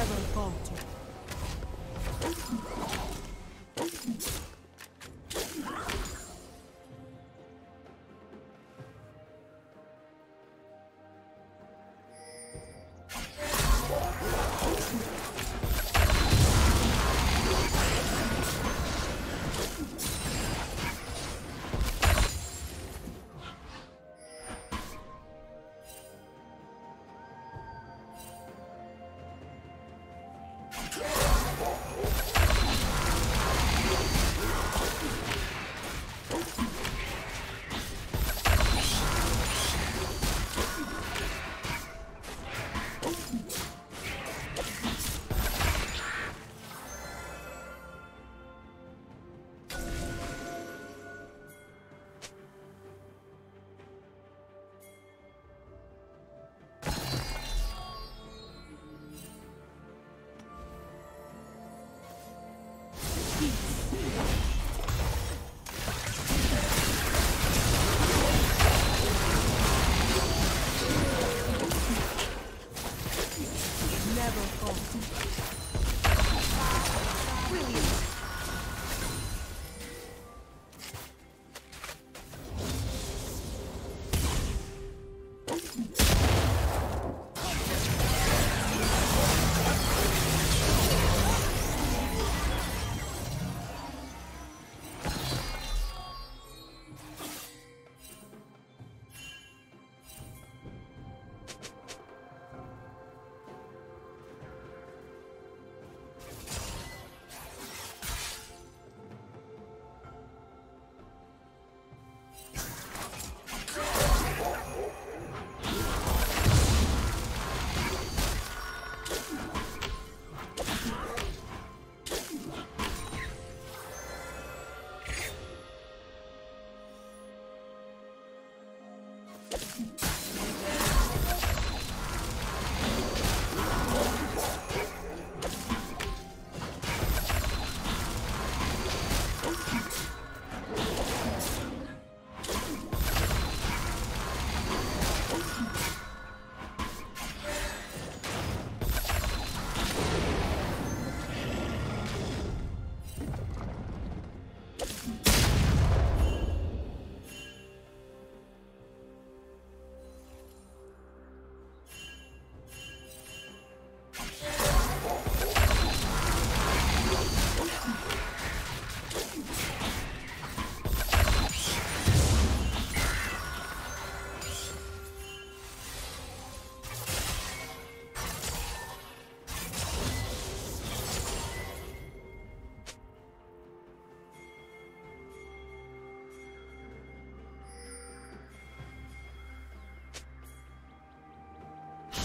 never falter.